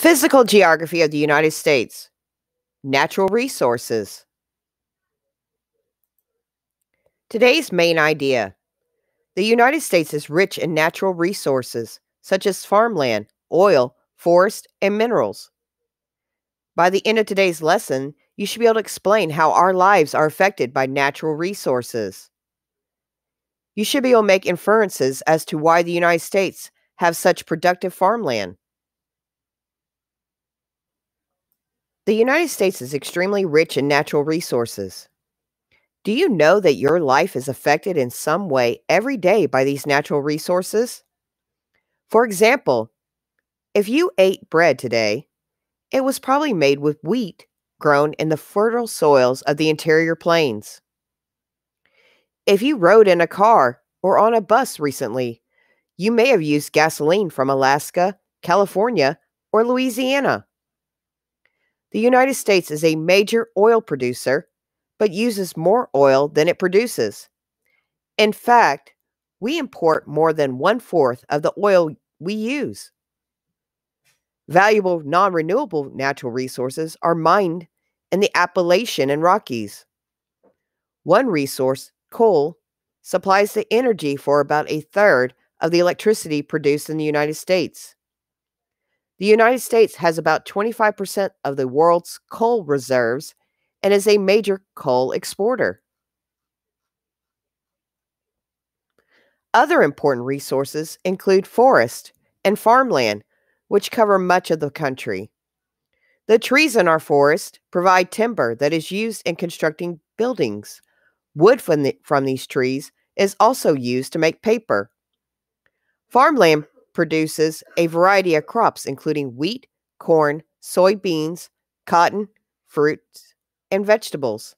Physical geography of the United States. Natural resources. Today's main idea. The United States is rich in natural resources such as farmland, oil, forest, and minerals. By the end of today's lesson, you should be able to explain how our lives are affected by natural resources. You should be able to make inferences as to why the United States have such productive farmland. The United States is extremely rich in natural resources. Do you know that your life is affected in some way every day by these natural resources? For example, if you ate bread today, it was probably made with wheat grown in the fertile soils of the interior plains. If you rode in a car or on a bus recently, you may have used gasoline from Alaska, California, or Louisiana. The United States is a major oil producer, but uses more oil than it produces. In fact, we import more than one fourth of the oil we use. Valuable non renewable natural resources are mined in the Appalachian and Rockies. One resource, coal, supplies the energy for about a third of the electricity produced in the United States. The United States has about 25% of the world's coal reserves and is a major coal exporter. Other important resources include forest and farmland, which cover much of the country. The trees in our forest provide timber that is used in constructing buildings. Wood from, the, from these trees is also used to make paper. Farmland produces a variety of crops, including wheat, corn, soybeans, cotton, fruits, and vegetables.